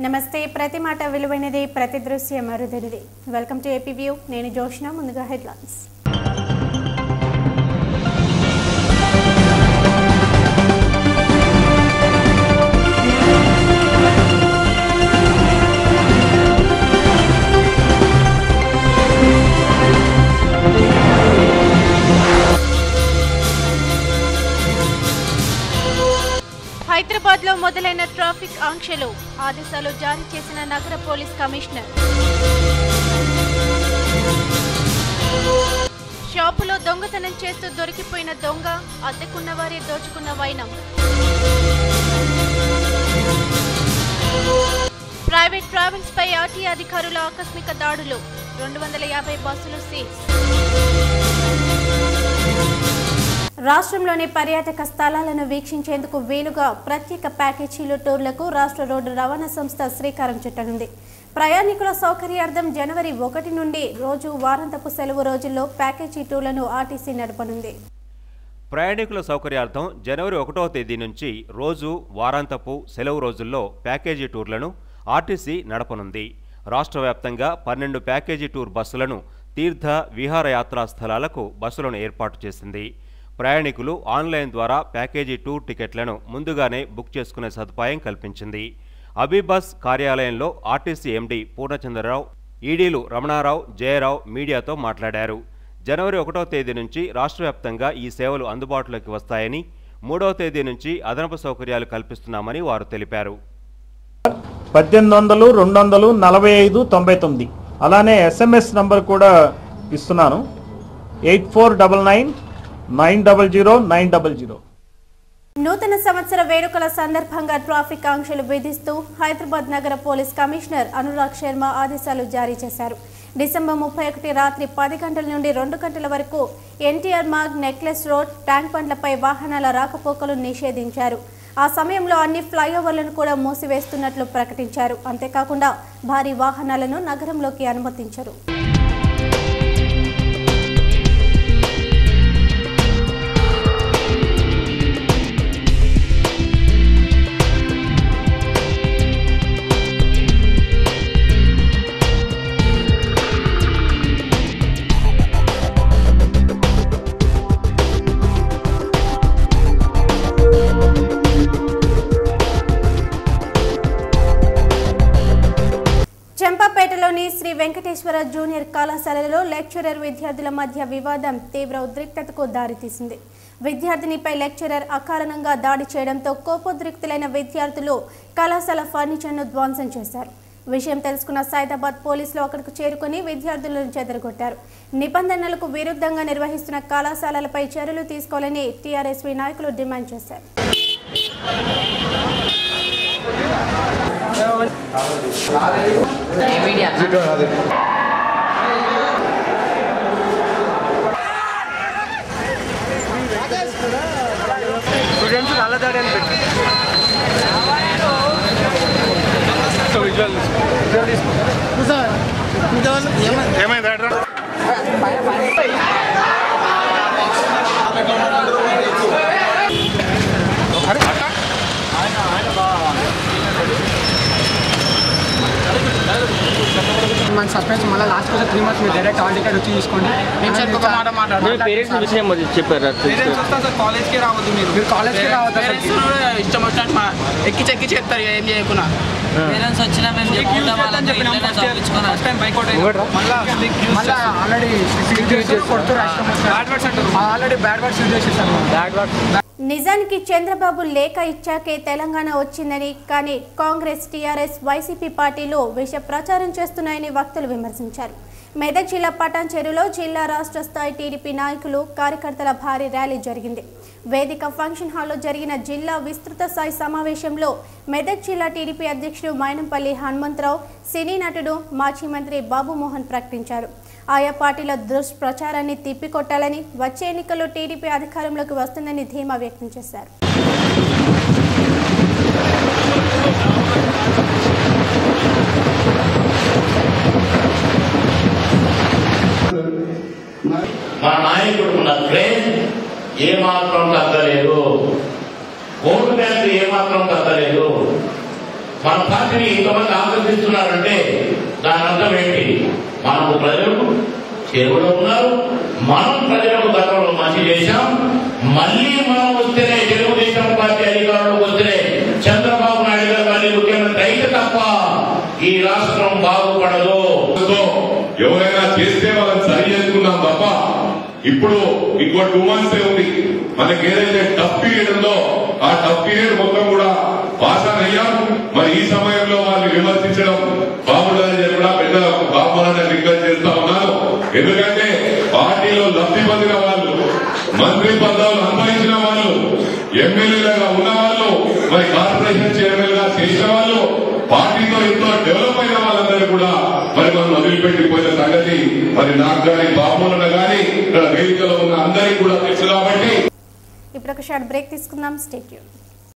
నమస్తే. ప్రతి మాట విలువైనది ప్రతి దృశ్యం అరుదైనది. వెల్కమ్ టు ఏపీ వ్యూ నేను జోష్న ముందుగా హెడ్లైన్స్. హైదరాబాద్లో మొదలైన ట్రాఫిక్ ఆంక్షలు ఆదేశాలు జారీ చేసిన నగర పోలీస్ కమిషనర్. షాపులో దొంగతనం చేస్తూ దొరికిపోయిన దొంగ అద్దెకున్న వారే దోచుకున్న వైనం. ప్రైవేట్ ట్రావెల్స్ పై ఆర్టీ అధికారుల ఆకస్మిక దాడులు రెండు వందల యాభై బస్సులు సీజ్. రాష్ట్రంలోని పర్యాటక స్థలాలను వీక్షించేందుకు వీలుగా ప్రత్యేక ప్యాకేజీలు టూర్లకు రాష్ట్ర రోడ్డు రవాణా సంస్థ శ్రీకారం చుట్టనుంది. ప్రయాణికుల సౌకర్యార్థం జనవరి ఒకటి నుండి రోజు వారాంతపు సెలవు రోజుల్లో ప్యాకేజీ టూర్లను ఆర్టీసీ నడపనుంది. ప్రయాణికుల సౌకర్యార్థం జనవరి ఒకటవ తేదీ నుంచి రోజు వారాంతపు సెలవు రోజుల్లో ప్యాకేజీ టూర్లను ఆర్టీసీ నడపనుంది. రాష్ట్ర వ్యాప్తంగా పన్నెండు ప్యాకేజీ టూర్ బస్సులను తీర్థ విహారయాత్రా స్థలాలకు బస్సులను ఏర్పాటు చేసింది. ప్రయాణికులు ఆన్లైన్ ద్వారా ప్యాకేజీ టూర్ టికెట్లను ముందుగానే బుక్ చేసుకునే సదుపాయం కల్పించింది. అబీబస్ కార్యాలయంలో ఆర్టీసీ ఎండీ పూర్ణచంద్రరావు ఈడీలు రమణారావు జయరావు మీడియాతో మాట్లాడారు. జనవరి ఒకటో తేదీ నుంచి రాష్ట్ర వ్యాప్తంగా ఈ సేవలు అందుబాటులోకి వస్తాయని మూడవ తేదీ నుంచి అదనపు సౌకర్యాలు కల్పిస్తున్నామని వారు తెలిపారు. పద్దెనిమిది వందలు రెండు వందలు నలభై ఐదు తొంభై తొమ్మిది. అలానే ఎస్ఎంఎస్ నంబర్ కూడా ఇస్తున్నాను. Eight four double nine nine double zero nine double zero. నూతన సంవత్సర వేడుకల సందర్భంగా ట్రాఫిక్ ఆంక్షలు విధిస్తూ హైదరాబాద్ నగర పోలీస్ కమిషనర్ అనురాగ్ శర్మ ఆదేశాలు జారీ చేశారు. డిసెంబర్ ముప్పై ఒకటి రాత్రి పది గంటల నుండి రెండు గంటల వరకు NTR Marg necklace road tank బండ్లపై వాహనాల రాకపోకలు నిషేధించారు. ఆ సమయంలో అన్ని ఫ్లైఓవర్లను కూడా మూసివేస్తున్నట్లు ప్రకటించారు. అంతేకాకుండా భారీ వాహనాలను నగరంలోకి అనుమతించరు. శ్రీ వెంకటేశ్వర జూనియర్ కళాశాలలో లెక్చరర్ విద్యార్థుల మధ్య వివాదం తీవ్ర ఉద్రిక్తతకు దారితీసింది. విద్యార్థినిపై లెక్చరర్ అకారణంగా దాడి చేయడంతో కోపోద్రిక్తులైన విద్యార్థులు కళాశాల ఫర్నిచర్ను ధ్వంసం చేశారు. విషయం తెలుసుకున్న సైదాబాద్ పోలీసులు అక్కడికి చేరుకుని విద్యార్థులను చెదరగొట్టారు. నిబంధనలకు విరుద్ధంగా నిర్వహిస్తున్న కళాశాలలపై చర్యలు తీసుకోవాలని టీఆర్ఎస్వి నాయకులు డిమాండ్ చేశారు. స్టూడెంట్స్ నల్లదాడి అని పెట్టి. విజువల్ విజువల్ తీసుకో ఏమైంది మంత్ సస్పెన్స్ మళ్ళీ లాస్ట్ కోసం త్రీ మంత్స్ మీరు డైరెక్ట్ ఆల్ టికెట్ వచ్చి తీసుకోండి. పేరెంట్స్ విషయం చెప్పారు కాలేజ్కి రావద్దు మీరు. మీరు కాలేజ్కి రావద్దు ఇష్టం వచ్చినట్టు మా ఎక్కి చెక్కి చెప్తారు ఏం చేయకుండా. పేరెంట్స్ వచ్చినా మేము already already bad words use చేసేసారు. నిజానికి చంద్రబాబు లేఖ ఇచ్చాకే తెలంగాణ వచ్చిందని కానీ కాంగ్రెస్ టీఆర్ఎస్ వైసీపీ పార్టీలు విష ప్రచారం చేస్తున్నాయని వక్తలు విమర్శించారు. మెదక్ జిల్లా పటాన్ చెరువులో జిల్లా రాష్ట్ర స్థాయి టీడీపీ నాయకులు కార్యకర్తల భారీ ర్యాలీ జరిగింది. వేదిక ఫంక్షన్ హాల్లో జరిగిన జిల్లా విస్తృత స్థాయి సమావేశంలో మెదక్ జిల్లా టీడీపీ అధ్యక్షుడు మైనంపల్లి హనుమంతరావు సినీ నటుడు మాజీ మంత్రి బాబుమోహన్ ప్రకటించారు. ఆయా పార్టీల దుష్ప్రచారాన్ని తిప్పికొట్టాలని వచ్చే ఎన్నికల్లో టీడీపీ అధికారంలోకి వస్తుందని ధీమా వ్యక్తం చేశారు. మా నాయకుడు ఉన్న క్రేజ్ ఏమాత్రం తగ్గలేదు. ఓటు బ్యాంకు ఏమాత్రం తగ్గలేదు. మన పార్టీని ఇంతమంది ఆకర్షిస్తున్నారంటే దాని అర్థం ఏంటి? ప్రజలకు చేరువలో ఉన్నారు. మనం ప్రజలకు గతంలో మంచి చేశాం. మళ్ళీ మనం వస్తేనే తెలుగుదేశం పార్టీ అధికారంలోకి వస్తేనే చంద్రబాబు నాయుడు గారు మళ్ళీ ముఖ్యమంత్రి అయితే తప్ప ఈ రాష్ట్రం బాగుపడదు. ఎవరైనా చేస్తే వాళ్ళని సరి చేసుకున్నాం తప్ప ఇప్పుడు ఇంకో టూ మంత్స్ ఉంది. మనకి ఏదైతే టఫ్ పీరియడ్ ఉందో ఆ టఫ్ పీరియడ్ మొత్తం కూడా పాస్ ఆన్ అయ్యాం. మరి ఈ సమయంలో వాళ్ళు విమర్శించడం ఎందుకంటే పార్టీలో లబ్ధి పొందిన వాళ్ళు మంత్రి పదవులు అనుభవించిన వాళ్ళు ఎమ్మెల్యేలుగా ఉన్న వాళ్ళు మరి కార్పొరేషన్ చైర్మన్గా చేసిన వాళ్ళు పార్టీతో ఎంతో డెవలప్ అయిన వాళ్ళందరూ కూడా మరి మనం వదిలిపెట్టిపోయిన సంగతి. మరి నాకు కానీ బాబులను కానీ ఇక్కడ వేదికలో ఉన్న అందరికీ కూడా తెలుసు కాబట్టి. ఇప్పుడు ఒక షార్ట్ బ్రేక్ తీసుకుందాం. స్టేట్యూన్